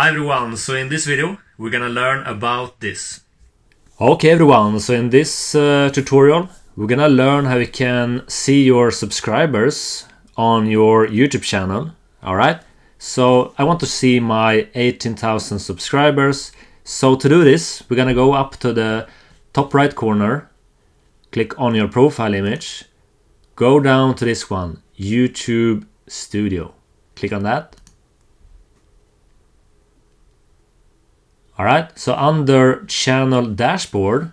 Hi everyone, so in this video we're gonna learn about this. Okay everyone, so in this uh, tutorial we're gonna learn how you can see your subscribers on your YouTube channel. Alright, so I want to see my 18,000 subscribers. So to do this, we're gonna go up to the top right corner, click on your profile image, go down to this one, YouTube Studio. Click on that. Alright, so under channel dashboard,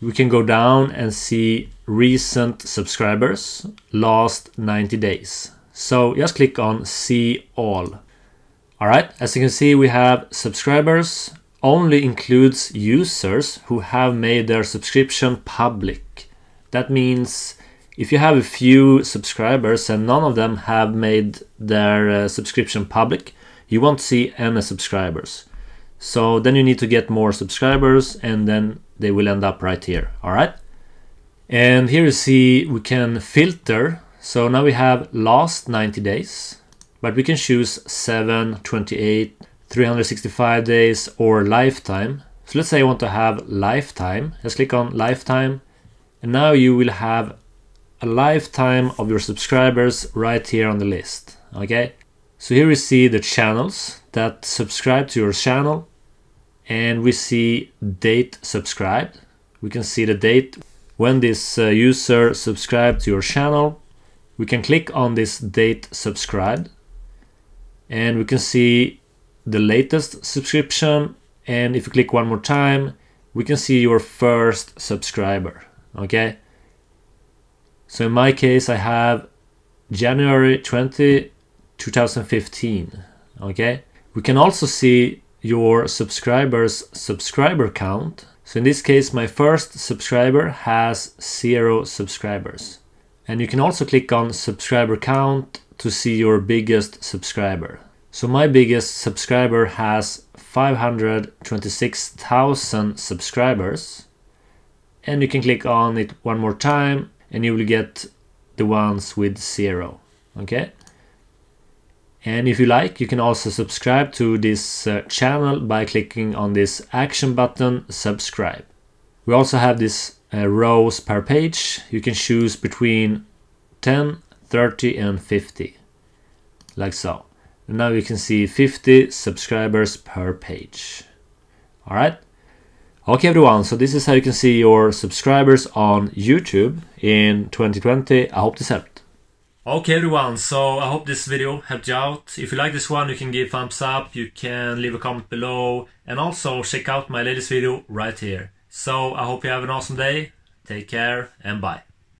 we can go down and see recent subscribers, last 90 days. So just click on see all. Alright, as you can see we have subscribers only includes users who have made their subscription public. That means if you have a few subscribers and none of them have made their uh, subscription public, you won't see any subscribers. So then you need to get more subscribers and then they will end up right here. All right. And here you see we can filter. So now we have last 90 days, but we can choose 7, 28, 365 days or lifetime. So let's say I want to have lifetime. Let's click on lifetime. And now you will have a lifetime of your subscribers right here on the list. Okay. So here we see the channels that subscribe to your channel and we see date subscribed. We can see the date when this uh, user subscribed to your channel. We can click on this date subscribed and we can see the latest subscription and if you click one more time we can see your first subscriber okay so in my case I have January 20 2015 okay we can also see your subscribers subscriber count. So in this case, my first subscriber has zero subscribers. And you can also click on subscriber count to see your biggest subscriber. So my biggest subscriber has 526,000 subscribers. And you can click on it one more time and you will get the ones with zero. Okay. And if you like, you can also subscribe to this uh, channel by clicking on this action button, subscribe. We also have this uh, rows per page. You can choose between 10, 30 and 50, like so. And now you can see 50 subscribers per page. All right. Okay, everyone. So this is how you can see your subscribers on YouTube in 2020. I hope this helped. Okay everyone, so I hope this video helped you out. If you like this one, you can give thumbs up, you can leave a comment below, and also check out my latest video right here. So I hope you have an awesome day, take care, and bye.